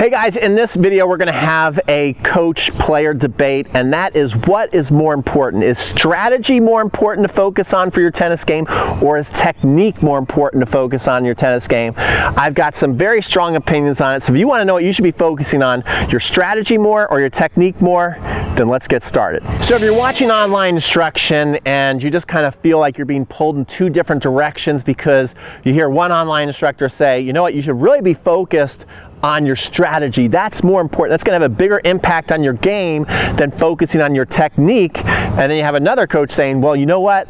Hey guys, in this video we're going to have a coach-player debate and that is what is more important? Is strategy more important to focus on for your tennis game or is technique more important to focus on your tennis game? I've got some very strong opinions on it, so if you want to know what you should be focusing on, your strategy more or your technique more, then let's get started. So if you're watching online instruction and you just kind of feel like you're being pulled in two different directions because you hear one online instructor say, you know what, you should really be focused on your strategy. That's more important. That's going to have a bigger impact on your game than focusing on your technique. And then you have another coach saying, well, you know what?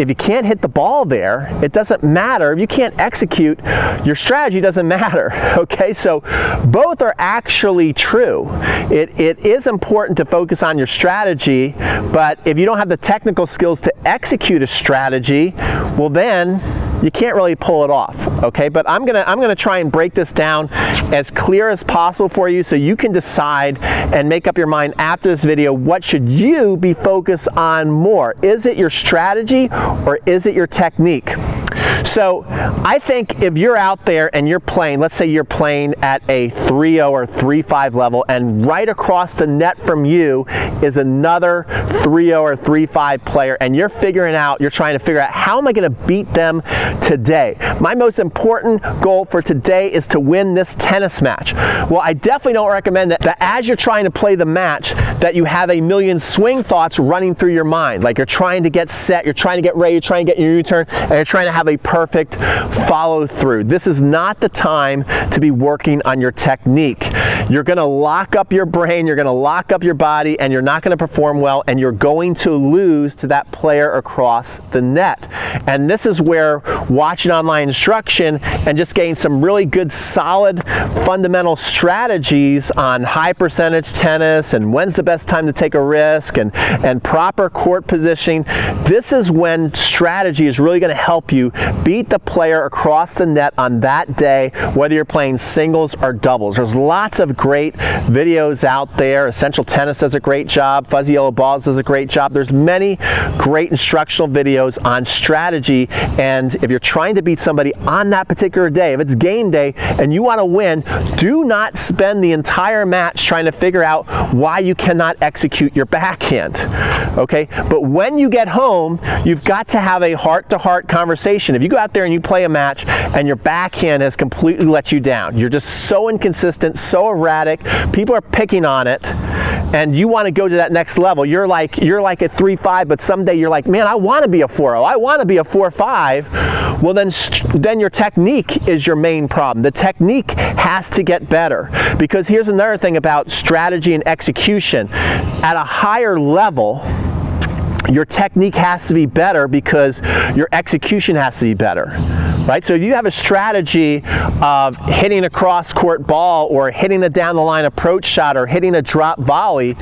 If you can't hit the ball there, it doesn't matter. If you can't execute, your strategy doesn't matter. Okay, so both are actually true. It, it is important to focus on your strategy, but if you don't have the technical skills to execute a strategy, well then you can't really pull it off, okay? But I'm gonna, I'm gonna try and break this down as clear as possible for you so you can decide and make up your mind after this video, what should you be focused on more? Is it your strategy or is it your technique? So I think if you're out there and you're playing, let's say you're playing at a 3-0 or 3-5 level and right across the net from you is another 3-0 or 3-5 player and you're figuring out, you're trying to figure out how am I going to beat them today? My most important goal for today is to win this tennis match. Well, I definitely don't recommend that, that as you're trying to play the match that you have a million swing thoughts running through your mind. Like you're trying to get set, you're trying to get ready, you're trying to get your unit turn, and you're trying to have a perfect follow through. This is not the time to be working on your technique. You're going to lock up your brain, you're going to lock up your body, and you're not going to perform well, and you're going to lose to that player across the net. And this is where watching online instruction and just getting some really good solid fundamental strategies on high percentage tennis and when's the best time to take a risk and, and proper court positioning. This is when strategy is really going to help you beat the player across the net on that day, whether you're playing singles or doubles. There's lots of great videos out there. Essential Tennis does a great job. Fuzzy Yellow Balls does a great job. There's many great instructional videos on strategy. And if you're trying to beat somebody on that particular day, if it's game day and you want to win, do not spend the entire match trying to figure out why you cannot execute your backhand. Okay? But when you get home, you've got to have a heart-to-heart -heart conversation. If you go out there and you play a match and your backhand has completely let you down, you're just so inconsistent, so erratic, people are picking on it, and you want to go to that next level. You're like you're like a 3-5, but someday you're like, man, I want to be a 4-0. I want to be a 4-5. Well, then then your technique is your main problem. The technique has to get better because here's another thing about strategy and execution. At a higher level, your technique has to be better because your execution has to be better right? So if you have a strategy of hitting a cross court ball or hitting a down the line approach shot or hitting a drop volley,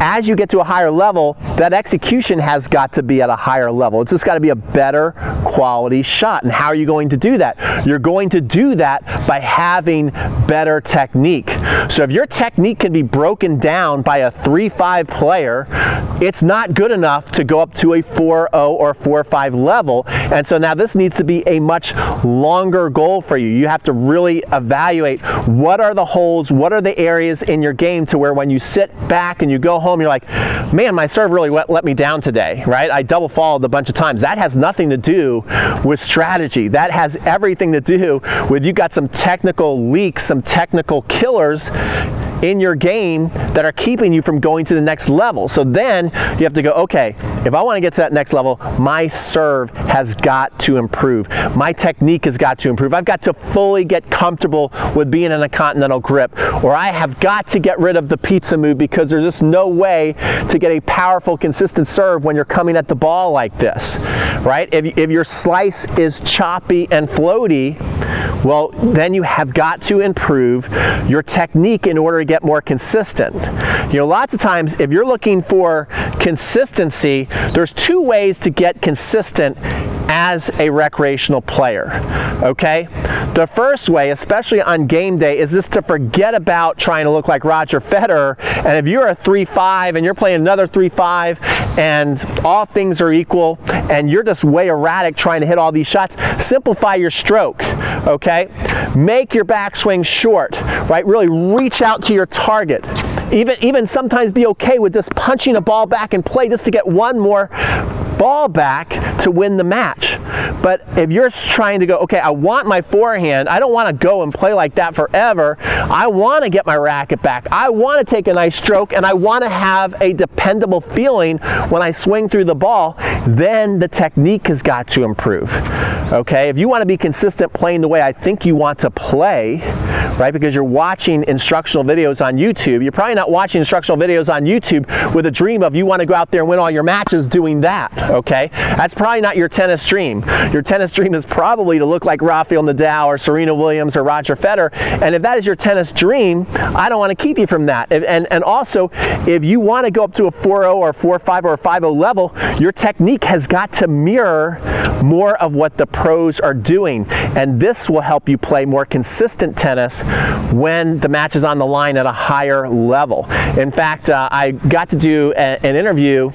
as you get to a higher level, that execution has got to be at a higher level. It's just got to be a better quality shot. And how are you going to do that? You're going to do that by having better technique. So if your technique can be broken down by a 3-5 player, it's not good enough to go up to a 4-0 or 4-5 level. And so now this needs to be a much longer goal for you. You have to really evaluate what are the holes, what are the areas in your game to where when you sit back and you go home, you're like, man, my serve really let me down today, right? I double faulted a bunch of times. That has nothing to do with strategy. That has everything to do with you got some technical leaks, some technical killers in your game that are keeping you from going to the next level. So then you have to go, okay, if I want to get to that next level, my serve has got to improve. My technique has got to improve. I've got to fully get comfortable with being in a continental grip, or I have got to get rid of the pizza move because there's just no way to get a powerful, consistent serve when you're coming at the ball like this, right? If, if your slice is choppy and floaty, well, then you have got to improve your technique in order to get more consistent. You know, lots of times if you're looking for consistency, there's two ways to get consistent as a recreational player. Okay? The first way, especially on game day, is just to forget about trying to look like Roger Federer. And if you're a 3-5 and you're playing another 3-5 and all things are equal and you're just way erratic trying to hit all these shots, simplify your stroke. Okay? Make your backswing short, right? Really reach out to your target. Even, even sometimes be okay with just punching a ball back in play just to get one more ball back to win the match. But if you're trying to go, okay, I want my forehand, I don't want to go and play like that forever. I want to get my racket back. I want to take a nice stroke and I want to have a dependable feeling when I swing through the ball, then the technique has got to improve. Okay, if you want to be consistent playing the way I think you want to play, right, because you're watching instructional videos on YouTube, you're probably not watching instructional videos on YouTube with a dream of you want to go out there and win all your matches doing that okay? That's probably not your tennis dream. Your tennis dream is probably to look like Rafael Nadal or Serena Williams or Roger Federer. And if that is your tennis dream, I don't want to keep you from that. And, and also, if you want to go up to a 4-0 or 4-5 or a 5-0 level, your technique has got to mirror more of what the pros are doing. And this will help you play more consistent tennis when the match is on the line at a higher level. In fact, uh, I got to do a, an interview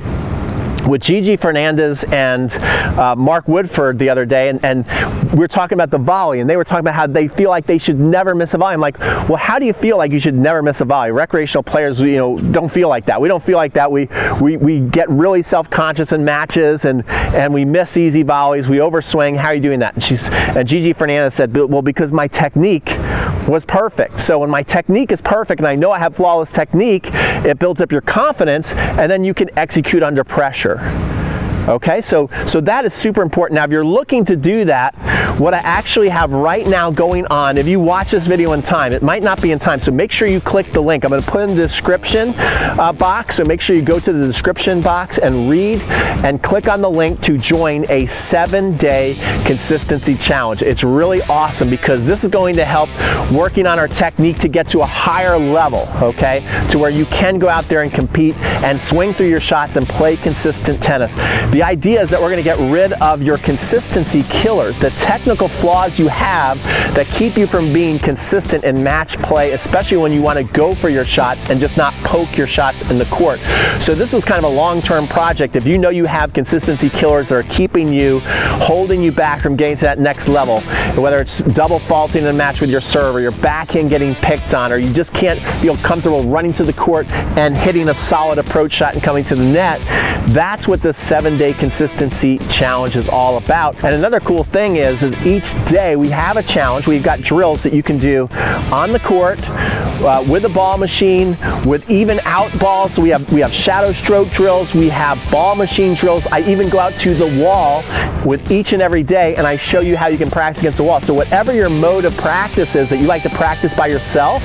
with Gigi Fernandez and uh, Mark Woodforde the other day, and, and, we were talking about the volley, and they were talking about how they feel like they should never miss a volley. I'm like, well, how do you feel like you should never miss a volley? Recreational players, you know, don't feel like that. We don't feel like that. We we, we get really self-conscious in matches, and and we miss easy volleys. We overswing. How are you doing that? And she's and Gigi Fernandez said, well, because my technique was perfect. So when my technique is perfect, and I know I have flawless technique, it builds up your confidence, and then you can execute under pressure. Okay, so, so that is super important. Now, if you're looking to do that, what I actually have right now going on, if you watch this video in time, it might not be in time, so make sure you click the link. I'm gonna put in the description uh, box, so make sure you go to the description box and read and click on the link to join a seven day consistency challenge. It's really awesome because this is going to help working on our technique to get to a higher level, okay? To where you can go out there and compete and swing through your shots and play consistent tennis. The idea is that we're going to get rid of your consistency killers, the technical flaws you have that keep you from being consistent in match play, especially when you want to go for your shots and just not poke your shots in the court. So this is kind of a long-term project. If you know you have consistency killers that are keeping you, holding you back from getting to that next level, whether it's double faulting in a match with your server, your backhand getting picked on, or you just can't feel comfortable running to the court and hitting a solid approach shot and coming to the net, that's what the seven day consistency challenge is all about. And another cool thing is, is each day we have a challenge. We've got drills that you can do on the court uh, with a ball machine, with even out balls. So we have we have shadow stroke drills, we have ball machine drills. I even go out to the wall with each and every day and I show you how you can practice against the wall. So whatever your mode of practice is that you like to practice by yourself,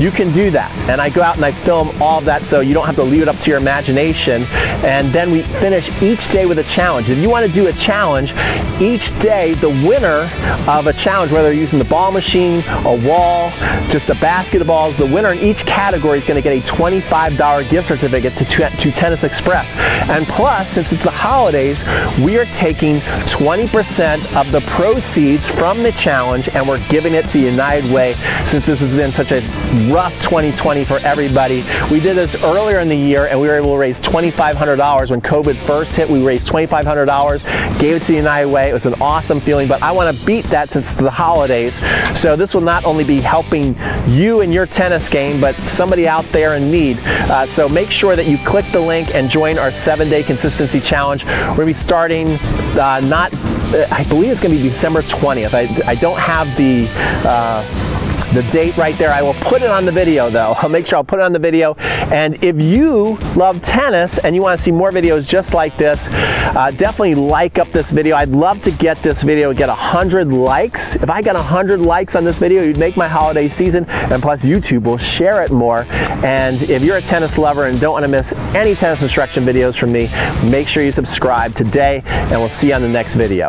you can do that. And I go out and I film all of that so you don't have to leave it up to your imagination. And then we finish each day with a challenge. If you want to do a challenge, each day the winner of a challenge, whether you're using the ball machine, a wall, just a basket of balls, the winner in each category is going to get a $25 gift certificate to, to Tennis Express. And plus, since it's the holidays, we are taking 20% of the proceeds from the challenge and we're giving it to the United Way since this has been such a rough 2020 for everybody. We did this earlier in the year and we were able to raise $2,500 when COVID first hit. We raised $2,500, gave it to the United Way. It was an awesome feeling, but I want to beat that since the holidays. So this will not only be helping you in your tennis game, but somebody out there in need. Uh, so make sure that you click the link and join our seven day consistency challenge. We're going to be starting uh, not, uh, I believe it's going to be December 20th. I, I don't have the, uh, the date right there. I will put it on the video though. I'll make sure I'll put it on the video. And if you love tennis and you want to see more videos just like this, uh, definitely like up this video. I'd love to get this video get 100 likes. If I got 100 likes on this video, you'd make my holiday season. And plus YouTube will share it more. And if you're a tennis lover and don't want to miss any tennis instruction videos from me, make sure you subscribe today and we'll see you on the next video.